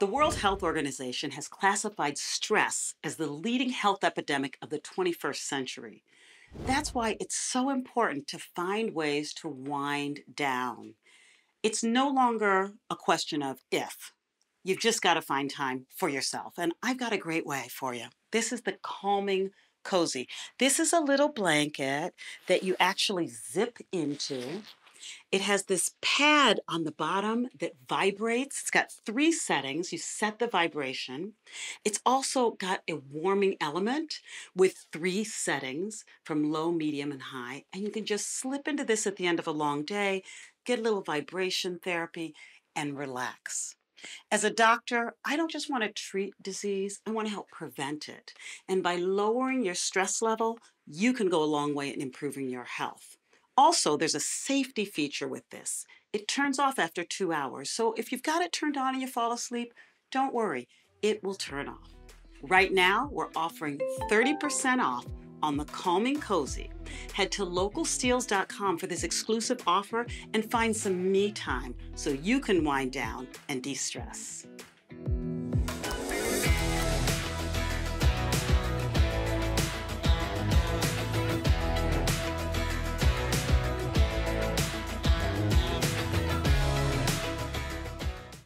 The World Health Organization has classified stress as the leading health epidemic of the 21st century. That's why it's so important to find ways to wind down. It's no longer a question of if. You've just got to find time for yourself. And I've got a great way for you. This is the calming cozy. This is a little blanket that you actually zip into it has this pad on the bottom that vibrates. It's got three settings. You set the vibration. It's also got a warming element with three settings from low, medium, and high. And you can just slip into this at the end of a long day, get a little vibration therapy, and relax. As a doctor, I don't just want to treat disease, I want to help prevent it. And by lowering your stress level, you can go a long way in improving your health. Also, there's a safety feature with this. It turns off after two hours, so if you've got it turned on and you fall asleep, don't worry, it will turn off. Right now, we're offering 30% off on the Calming Cozy. Head to localsteals.com for this exclusive offer and find some me time so you can wind down and de stress.